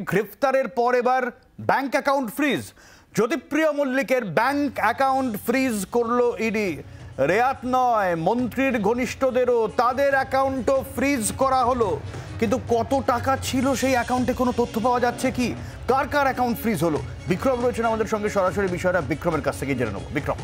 গ্রেফতারের পর এবার ব্যাংক অ্যাকাউন্ট ফ্রিজ। জ্যোতিপ্রিয় মল্লিকের ব্যাংক অ্যাকাউন্ট ফ্রিজ করল ইডি। রেয়াত নয়, মন্ত্রীর ঘনিষ্ঠদেরও তাদের অ্যাকাউন্টও ফ্রিজ করা হলো। কিন্তু কত টাকা ছিল সেই অ্যাকাউন্টে কোনো তথ্য পাওয়া যাচ্ছে কি? কার কার অ্যাকাউন্ট ফ্রিজ হলো? বিক্রম রয়েছেন আমাদের সঙ্গে। সরাসরি বিষয়টা বিক্রমের কাছ থেকে জেনে নেব। বিক্রম।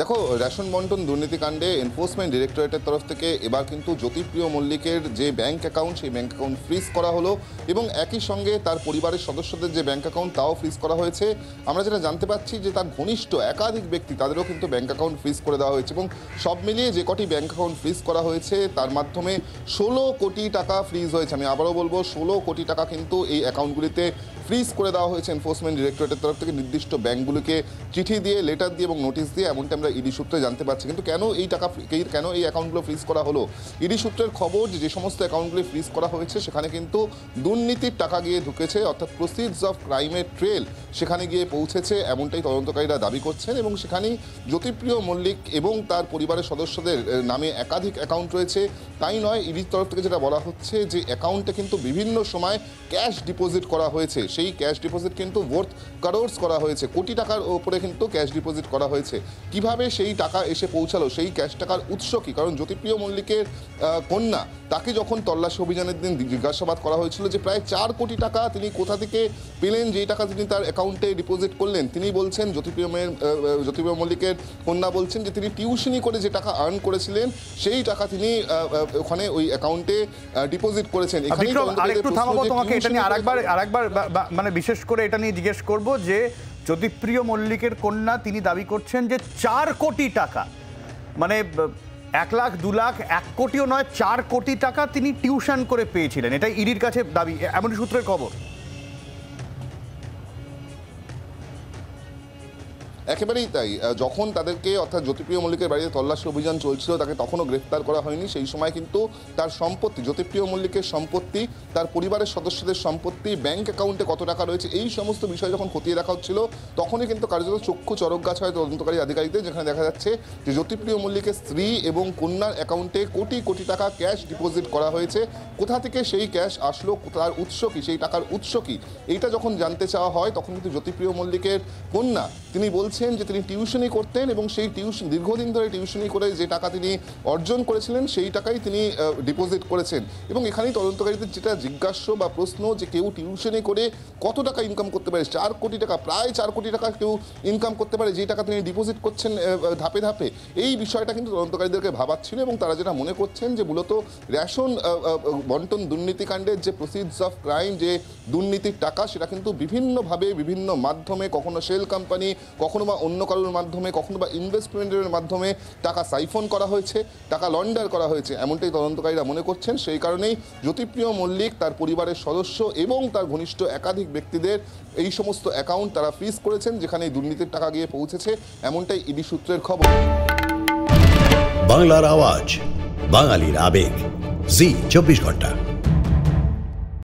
দেখো, রেশন বন্টন দুর্নীতিকাণ্ডে এনফোর্সমেন্ট ডিরেক্টরেটের তরফ থেকে এবার কিন্তু জ্যোতিপ্রিয় মল্লিকের যে ব্যাংক অ্যাকাউন্ট সেই ব্যাংক অ্যাকাউন্ট ফ্রিজ করা হলো এবং একই সঙ্গে তার পরিবারের সদস্যদের যে ব্যাংক অ্যাকাউন্ট তাও ফ্রিজ করা হয়েছে। আমরা যেটা জানতে পাচ্ছি যে তার ঘনিষ্ঠ একাধিক ব্যক্তি, তাদেরও কিন্তু ব্যাংক অ্যাকাউন্ট ফ্রিজ করে দেওয়া হয়েছে এবং সব মিলিয়ে যে কটি ব্যাংক অ্যাকাউন্ট ফ্রিজ করা হয়েছে, তার মাধ্যমে ষোলো কোটি টাকা ফ্রিজ হয়েছে। আমি আবারও বলব, ষোলো কোটি টাকা কিন্তু এই অ্যাকাউন্টগুলিতে ফ্রিজ করে দেওয়া হয়েছে এনফোর্সমেন্ট ডিরেক্টরেটের তরফ থেকে। নির্দিষ্ট ব্যাংকগুলিকে চিঠি দিয়ে লেটার দিয়ে এবং নোটিশ দিয়ে এমনটা আমরা ইডি সূত্রে জানতে পারছি। কিন্তু কেন এই টাকা কেন এই অ্যাকাউন্টগুলো ফ্রিজ করা হলো? ইডি সূত্রের খবর যে সমস্ত অ্যাকাউন্টগুলি ফ্রিজ করা হয়েছে, সেখানে কিন্তু দুর্নীতির টাকা গিয়ে ঢুকেছে, অর্থাৎ প্রসিডস অফ ক্রাইমের ট্রেল সেখানে গিয়ে পৌঁছেছে, এমনটাই তদন্তকারীরা দাবি করছেন এবং সেখানেই জ্যোতিপ্রিয় মল্লিক এবং তার পরিবারের সদস্যদের নামে একাধিক অ্যাকাউন্ট রয়েছে। তাই নয়, ইডির তরফ থেকে যেটা বলা হচ্ছে যে অ্যাকাউন্টে কিন্তু বিভিন্ন সময় ক্যাশ ডিপোজিট করা হয়েছে। সেই ক্যাশ ডিপোজিট কিন্তু ভোর্থ কারোর্স করা হয়েছে। কোটি টাকার ওপরে কিন্তু ক্যাশ ডিপোজিট করা হয়েছে। কীভাবে সেই টাকা এসে পৌঁছালো সেই ক্যাশ টাকার উৎস কি? কারণ জ্যোতিপ্রিয় মল্লিকের কন্যা তাকে যখন তল্লাশি অভিযানের দিন জিজ্ঞাসাবাদ করা হয়েছিল যে প্রায় চার কোটি টাকা তিনি কোথা থেকে পেলেন যেই টাকা তিনি তার অ্যাকাউন্টে ডিপোজিট করলেন তিনি বলছেন জ্যোতিপ্রিয় মেয়ের জ্যোতিপ্রিয় মল্লিকের কন্যা বলছেন যে তিনি টিউশনি করে যে টাকা আর্ন করেছিলেন সেই টাকা তিনি ওখানে ওই অ্যাকাউন্টে ডিপোজিট করেছেন। এখানেই বিক্রম তদন্তকারীদের আরেকটু থামাবো তোমাকে এটা নিয়ে আরেকবার মানে বিশেষ করে এটা নিয়ে জিজ্ঞেস করব যে জ্যোতিপ্রিয় মল্লিকের কন্যা, তিনি দাবি করছেন যে চার কোটি টাকা। মানে এক লাখ, দু লাখ, এক কোটিও নয়, চার কোটি টাকা তিনি টিউশন করে পেয়েছিলেন। এটা ইডির কাছে দাবি এমন সূত্রের খবর। একেবারেই তাই। যখন তাদেরকে অর্থাৎ জ্যোতিপ্রিয় মল্লিকের বাড়িতে তল্লাশি অভিযান চলছিল, তাকে তখনও গ্রেফতার করা হয়নি। সেই সময় কিন্তু তার সম্পত্তি, জ্যোতিপ্রিয় মল্লিকের সম্পত্তি, তার পরিবারের সদস্যদের সম্পত্তি, ব্যাংক অ্যাকাউন্টে কত টাকা রয়েছে, এই সমস্ত বিষয় যখন খতিয়ে দেখা হচ্ছিল, তখনই কিন্তু কার্যত চক্ষু চরক গাছ হয় তদন্তকারী আধিকারিকদের, যেখানে দেখা যাচ্ছে যে জ্যোতিপ্রিয় মল্লিকের স্ত্রী এবং কন্যার অ্যাকাউন্টে কোটি কোটি টাকা ক্যাশ ডিপোজিট করা হয়েছে। কোথা থেকে সেই ক্যাশ আসলো, তার উৎস কি, সেই টাকার উৎস কি, এইটা যখন জানতে চাওয়া হয়, তখন কিন্তু জ্যোতিপ্রিয় মল্লিকের কন্যা, তিনি বলছেন যে তিনি টিউশনি করতেন এবং সেই টিউশন দীর্ঘদিন ধরে টিউশনি করে যে টাকা তিনি অর্জন করেছিলেন, সেই টাকাই তিনি ডিপোজিট করেছেন। এবং এখানেই তদন্তকারীদের যেটা জিজ্ঞাস্য বা প্রশ্ন যে কেউ টিউশনি করে কত টাকা ইনকাম করতে পারে, চার কোটি টাকা, প্রায় চার কোটি টাকা কেউ ইনকাম করতে পারে যে টাকা তিনি ডিপোজিট করছেন ধাপে ধাপে, এই বিষয়টা কিন্তু তদন্তকারীদেরকে ভাবাচ্ছিল এবং তারা যেটা মনে করছেন যে মূলত রেশন বন্টন দুর্নীতিকাণ্ডের যে প্রসিডস অফ ক্রাইম যে দুর্নীতির টাকা, সেটা কিন্তু বিভিন্নভাবে, বিভিন্ন মাধ্যমে, কখনো সেল কোম্পানি কখনো বা অন্য কারোর মাধ্যমে, কখনো বা ইনভেস্টমেন্টের মাধ্যমে টাকা সাইফন করা হয়েছে, টাকা লন্ডার করা হয়েছে, এমনটাই তদন্তকারীরা মনে করছেন। সেই কারণেই জ্যোতিপ্রিয় মল্লিক, তার পরিবারের সদস্য এবং তার ঘনিষ্ঠ একাধিক ব্যক্তিদের এই সমস্ত অ্যাকাউন্ট তারা ফ্রিজ করেছেন যেখানে দুর্নীতির টাকা গিয়ে পৌঁছেছে, এমনটাই ইডি সূত্রের খবর। বাংলার আওয়াজ, বাঙালির আবেগ। জি, চব্বিশ ঘণ্টা।